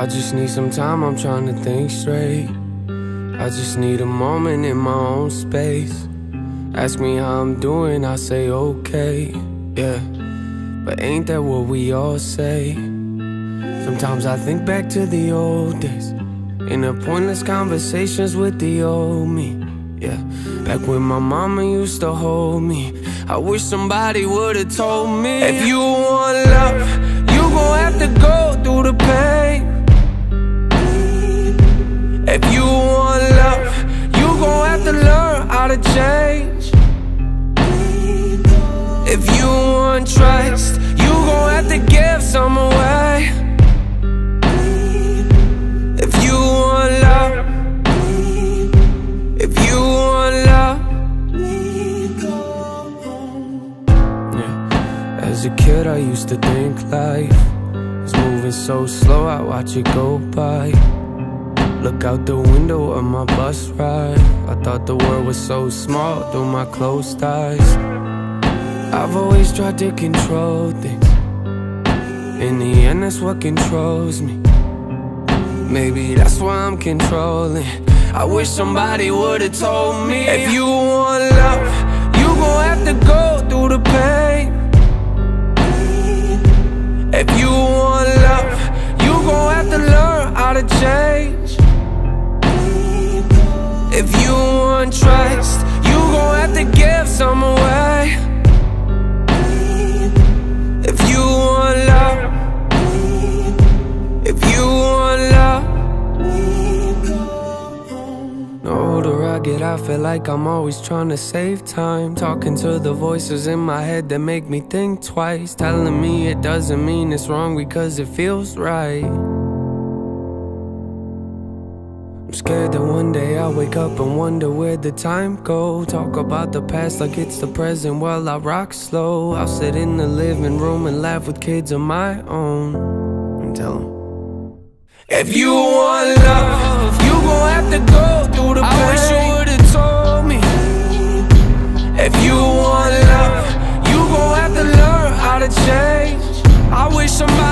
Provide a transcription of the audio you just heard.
I just need some time, I'm trying to think straight. I just need a moment in my own space. Ask me how I'm doing, I say okay, yeah. But ain't that what we all say? Sometimes I think back to the old days. In the pointless conversations with the old me, yeah. Back when my mama used to hold me. I wish somebody would've told me. If you want love, you gon' have to go learn how change. If you want trust, you gon' have to give some away. If you want love, if you want love. Yeah. As a kid, I used to think life was moving so slow, I watch it go by. Look out the window of my bus ride. I thought the world was so small through my closed eyes. I've always tried to control things. In the end, that's what controls me. Maybe that's why I'm controlling. I wish somebody would've told me. If you want love, you gon' have to go through the pain. Older I feel like I'm always trying to save time. Talking to the voices in my head that make me think twice. Telling me it doesn't mean it's wrong because it feels right. I'm scared that one day I'll wake up and wonder where the time go. Talk about the past like it's the present while I rock slow. I'll sit in the living room and laugh with kids of my own and tell them. If you want love, you gon' have to go through the pain. If you want love, you gon' have to learn how to change. I wish somebody